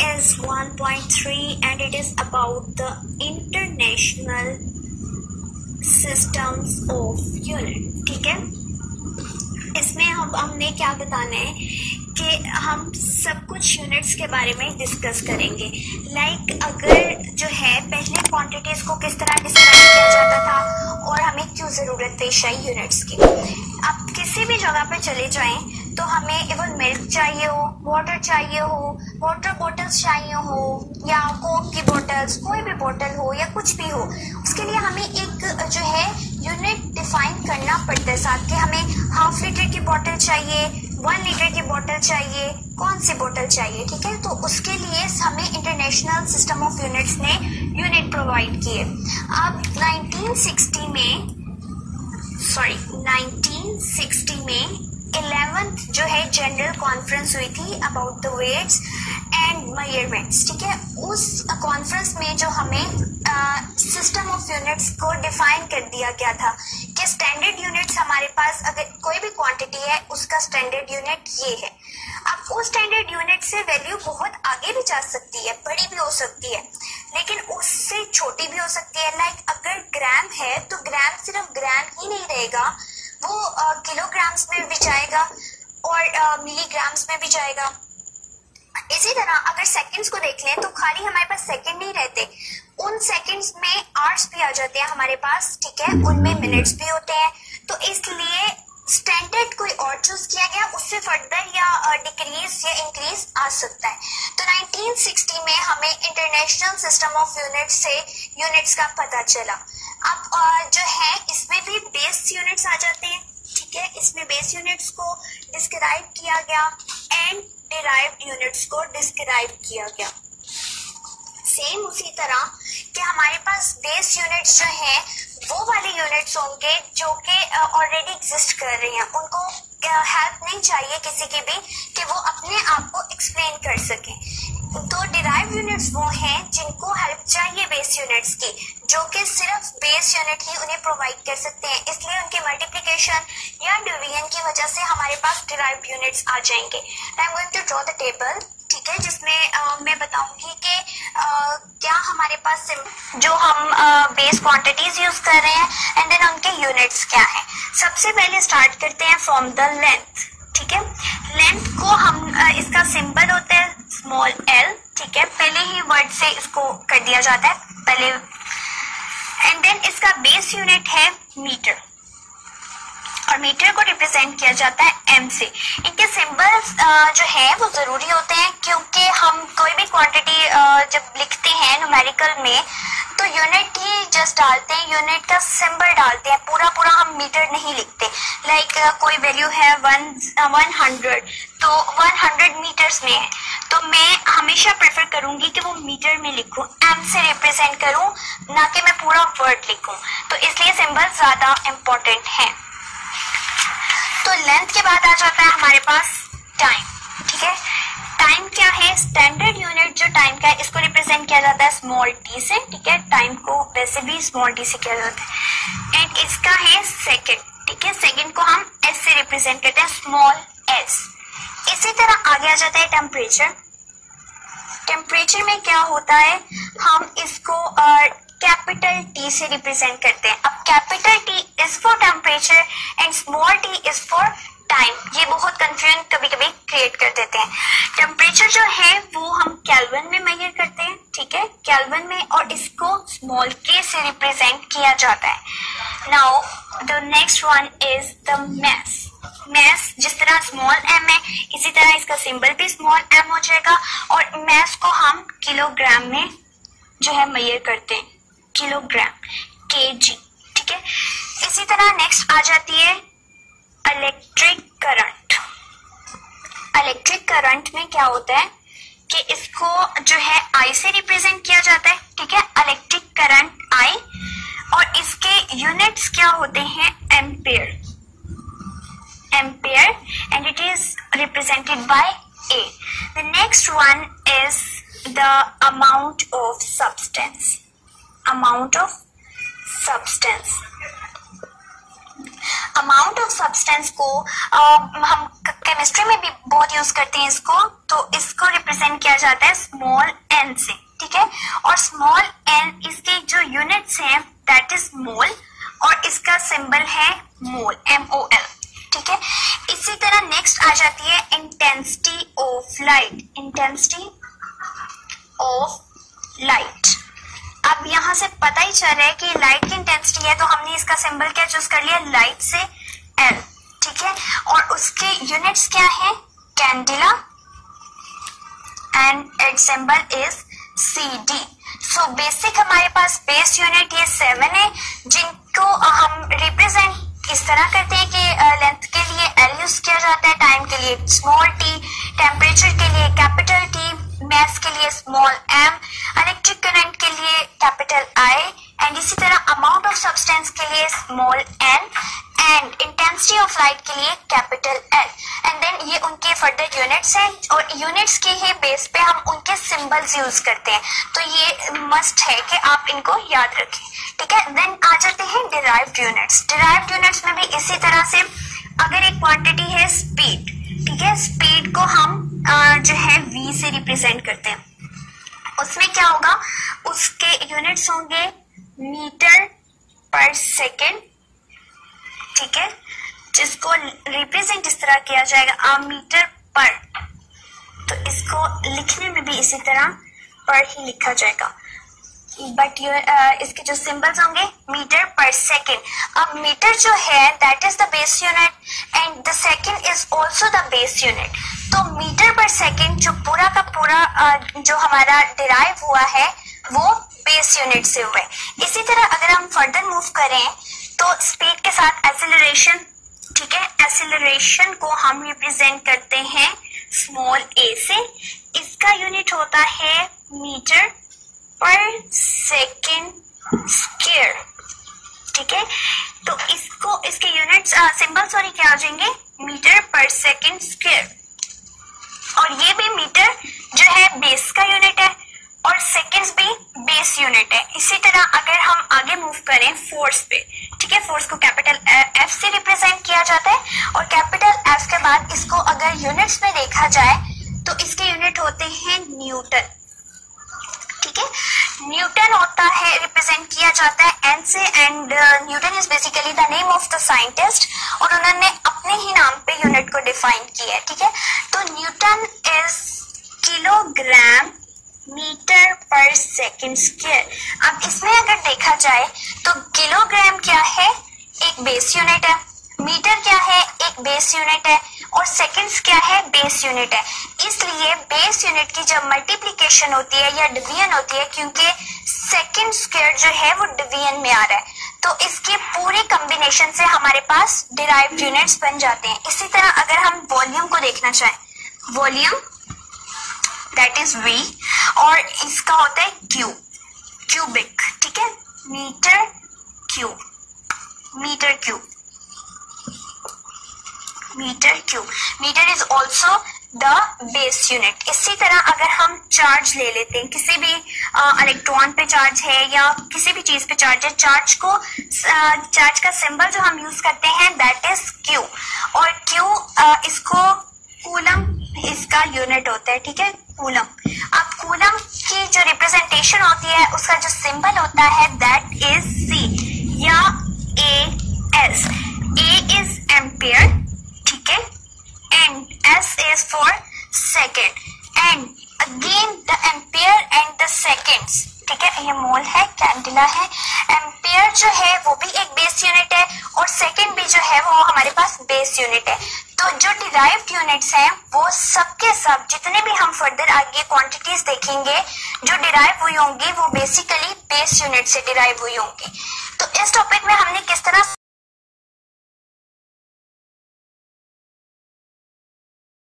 is 1.3 and it is about the international systems of unit ठीक है? इसमें हम हमने क्या बताना है कि हम सब कुछ यूनिट्स के बारे में डिस्कस करेंगे। लाइक like, अगर जो है पहले क्वांटिटीज को किस तरह डिस्क्राइब किया जाता था और हमें क्यों ज़रूरत पेश आई यूनिट्स की? अब किसी भी जगह पर चले जाएँ तो हमें इवन मिल्क चाहिए हो वाटर चाहिए हो वाटर बॉटल्स चाहिए हो, या कोक की बॉटल्स कोई भी बॉटल हो या कुछ भी हो, उसके लिए हमें एक जो है यूनिट डिफाइन करना पड़ता है साथ के। हमें हाफ़ लीटर की बॉटल चाहिए वन लीटर की बॉटल चाहिए, कौन सी बॉटल चाहिए, ठीक है? तो उसके लिए हमें इंटरनेशनल सिस्टम ऑफ़ यूनिट्स ने यूनिट प्रोवाइड किए। अब 1960 में सॉरी 1960 में इलेवेंथ जो है जनरल कॉन्फ्रेंस हुई थी about the weights and measurements ठीक है? उस कॉन्फ्रेंस में जो हमें सिस्टम ऑफ़ यूनिट्स को डिफाइन कर दिया गया था कि स्टैंडर्ड यूनिट्स हमारे पास अगर कोई भी क्वांटिटी है, उसका स्टैंडर्ड यूनिट ये है। अब उस स्टैंडर्ड यूनिट से वैल्यू बहुत आगे भी जा सकती है, बड़ी भी हो सकती है, लेकिन उससे छोटी भी हो सकती है। लाइक अगर ग्राम है तो ग्राम सिर्फ़ ग्राम ही नहीं रहेगा वो किलोग्राम्स में भी जाएगा और मिलीग्राम्स में भी जाएगा। इसी तरह अगर सेकंड्स को देख लें तो खाली हमारे पास सेकंड नहीं रहते। उन सेकंड्स में आवर्स भी आ जाते हैं हमारे पास, ठीक है? उनमें मिनट्स भी होते हैं। तो इसलिए स्टैंडर्ड कोई और चूज़ किया गया, उससे फर्दर या डिक्रीज या इंक्रीज आ सकता है। तो 1960 में हमें इंटरनेशनल सिस्टम ऑफ़ यूनिट से यूनिट्स का पता चला। अब जो है, इसमें भी बेस यूनिट्स आ जाते हैं, ठीक है? इसमें बेस यूनिट्स को डिस्क्राइब किया गया एंड डिराइव यूनिट्स को डिस्क्राइब किया गया। सेम उसी तरह कि हमारे पास बेस यूनिट्स जो है वो वाले यूनिट्स होंगे जो कि ऑलरेडी एग्जिस्ट कर रही हैं। उनको हेल्प नहीं चाहिए किसी की भी कि वो अपने आप को एक्सप्लेन कर सके। तो डिराइव यूनिट्स वो हैं बेस यूनिट्स की जो कि सिर्फ़ बेस यूनिट ही उन्हें प्रोवाइड कर सकते हैं। इसलिए उनके मल्टीप्लीकेशन या डिवीज़न की वजह से हमारे पास डिराइव यूनिट्स आ जाएँगे। I am going to draw the table ठीक है जिसमें uh, मैं बताऊँगी कि uh, क्या हमारे पास जो हम बेस uh, क्वांटिटीज यूज़ कर रहे हैं एंड देन उनके यूनिट्स क्या है। सबसे पहले स्टार्ट करते हैं फ्रॉम द लेंथ ठीक है? लेंथ को हम इसका सिंबल होता है स्मॉल एल ठीक है? पहले ही वर्ड से इसको कर दिया जाता है। पहले। एंड देन इसका बेस यूनिट है मीटर और मीटर को रिप्रेजेंट किया जाता है एम से। इनके सिंबल्स जो है, वो ज़रूरी होते हैं क्योंकि हम कोई भी क्वांटिटी जब लिखते हैं न्यूमेरिकल में तो यूनिट ही जस्ट डालते हैं यूनिट का सिंबल डालते हैं पूरा पूरा हम मीटर नहीं लिखते। लाइक like, कोई वैल्यू है वन वन हंड्रेड तो वन हंड्रेड मीटर्स में है। तो मैं हमेशा प्रेफर करूँगी कि वो मीटर में लिखूं एम से रिप्रेजेंट करूँ ना कि मैं पूरा वर्ड लिखूं। तो इसलिए सिंबल ज़्यादा इम्पोर्टेंट है। तो लेंथ के बाद आ जाता है हमारे पास टाइम है स्टैंडर्ड यूनिट जो टाइम का है, इसको रिप्रेजेंट किया जाता है स्मॉल टी से, ठीक है? टाइम को वैसे भी स्मॉल टी से किया जाता है। एंड इसका है सेकंड ठीक है? सेकंड को हम एस से रिप्रेजेंट करते हैं स्मॉल एस इसी तरह आगे आ जाता है टेम्परेचर टेम्परेचर में क्या होता है? हम इसको कैपिटल टी से रिप्रेजेंट करते हैं। अब capital T is for temperature and small T is for time ये बहुत कंफ्यूजन कभी कभी क्रिएट कर देते हैं। टेम्परेचर जो है, वो हम कैलवन में मेजर करते हैं, ठीक है? कैलवन में और इसको स्मॉल के से रिप्रेजेंट किया जाता है। Now the next one is the mass mass जिस तरह स्मॉल एम है, इसी तरह इसका सिंबल भी स्मॉल एम हो जाएगा और मैस को हम किलोग्राम में जो है मेजर करते हैं किलोग्राम के जी ठीक है? इसी तरह नेक्स्ट आ जाती है इलेक्ट्रिक करंट। इलेक्ट्रिक करंट में क्या होता है कि इसको जो है आई से रिप्रेजेंट किया जाता है, ठीक है? इलेक्ट्रिक करंट आई और इसके यूनिट्स क्या होते हैं? Ampere ampere and it is represented by a the next one is the amount of substance amount of substance amount of substance को आ, हम केमिस्ट्री में भी बहुत यूज़ करते हैं इसको तो इसको रिप्रेजेंट किया जाता है स्मॉल एन से ठीक है? और स्मॉल एन इसके जो यूनिट्स हैं दैट इज़ मोल और इसका सिंबल है मोल एम ओ एल ठीक है? इसी तरह नेक्स्ट आ जाती है intensity of light intensity of light अब यहाँ से पता ही चल रहा है कि लाइट की इंटेंसिटी है तो हमने इसका सिंबल क्या चूज़ कर लिया? लाइट से एल ठीक है? और उसके यूनिट्स क्या है? Candela and it symbol is C D so basic हमारे पास बेस यूनिट ये सेवन है, जिनको हम रिप्रेजेंट इस तरह करते हैं कि लेंथ के लिए एल यूज़ किया जाता है टाइम के लिए स्मॉल टी टेम्परेचर के लिए कैपिटल टी मैथ के लिए स्मॉल एम इलेक्ट्रिक करंट के लिए कैपिटल आई एंड इसी तरह अमाउंट ऑफ़ सब्सटेंस के लिए small N and intensity of light के लिए कैपिटल एल एंड देन ये उनके फर्दर यूनिट्स हैं, और यूनिट्स के ही बेस पे हम उनके सिंबल्स यूज़ करते हैं। तो ये मस्ट है कि आप इनको याद रखें। ठीक है? देन आ जाते हैं डिराइव्ड यूनिट्स डिराइव्ड यूनिट्स में भी इसी तरह से, अगर एक क्वांटिटी है स्पीड ठीक है? स्पीड को हम जो है वी से रिप्रेजेंट करते हैं। उसमें क्या होगा? उसके यूनिट्स होंगे मीटर पर सेकेंड ठीक है? जिसको रिप्रेजेंट इस तरह किया जाएगा आ मीटर पर। तो इसको लिखने में भी इसी तरह पर ही लिखा जाएगा। बट uh, इसके जो सिंबल्स होंगे मीटर पर सेकेंड अब मीटर जो है that is the base unit and the second is also the base unit तो मीटर पर सेकेंड जो पूरा का पूरा जो हमारा डिराइव हुआ है, वो बेस यूनिट से हुआ है। इसी तरह अगर हम फर्दर मूव करें तो स्पीड के साथ एसिलरेशन ठीक है? एसिलरेशन को हम रिप्रेजेंट करते हैं स्मॉल ए से। इसका यूनिट होता है मीटर पर सेकेंड स्क्वेयर ठीक है? तो इसको, इसके यूनिट्स सिंबल सॉरी क्या आ जाएँगे? मीटर पर सेकेंड स्क्वेयर और ये भी मीटर जो है बेस का यूनिट है और सेकेंड्स भी बेस यूनिट है। इसी तरह अगर हम आगे मूव करें फोर्स पे, ठीक है? फोर्स को कैपिटल एफ़ से रिप्रेजेंट किया जाता है और कैपिटल एफ़ के बाद इसको अगर यूनिट्स में देखा जाए तो इसके यूनिट होते हैं न्यूटन, ठीक है? न्यूटन होता है रिप्रेजेंट किया जाता है एन से and Newton is basically the name of the scientist और उन्होंने अपने ही नाम पे यूनिट को डिफाइन किया है, ठीक है? तो न्यूटन किलोग्राम मीटर पर सेकेंड स्क्वेयर अब इसमें अगर देखा जाए तो किलोग्राम क्या है? एक बेस यूनिट है। मीटर क्या है? एक बेस यूनिट है। और सेकेंड्स क्या है? बेस यूनिट है। इसलिए बेस यूनिट की जब मल्टीप्लीकेशन होती है या डिवीज़न होती है, क्योंकि सेकेंड स्क्वायर जो है, वो डिवीज़न में आ रहा है। तो इसके पूरे कॉम्बिनेशन से हमारे पास डिराइव यूनिट्स बन जाते हैं। इसी तरह अगर हम वॉल्यूम को देखना चाहें वॉल्यूम दैट इज़ वी और इसका होता है क्यू क्यूबिक ठीक है? Metre cube metre cube metre cube metre is also the base unit इसी तरह अगर हम चार्ज ले लेते हैं, किसी भी इलेक्ट्रॉन पे चार्ज है या किसी भी चीज़ पे चार्ज है चार्ज को चार्ज का सिंबल जो हम यूज़ करते हैं दैट इज़ क्यू और क्यू इसको कूलम इसका यूनिट होता है, ठीक है? कूलम अब कूलम की जो रिप्रेजेंटेशन होती है, उसका जो सिंबल होता है दैट इज़ सी या A S A is ampere ठीक है? And S is for second and again the ampere and the seconds ठीक है? ये मोल है कैंडिला है. एम्पियर जो है, वो भी एक बेस यूनिट है और सेकेंड भी जो है, वो हमारे पास बेस यूनिट है. जो डिराइव यूनिट्स हैं, वो सबके सब, जितने भी हम फर्दर आगे क्वांटिटीज देखेंगे, जो डिराइव हुई होंगी, वो बेसिकली बेस यूनिट से डिराइव हुई होंगी। तो इस टॉपिक में हमने किस तरह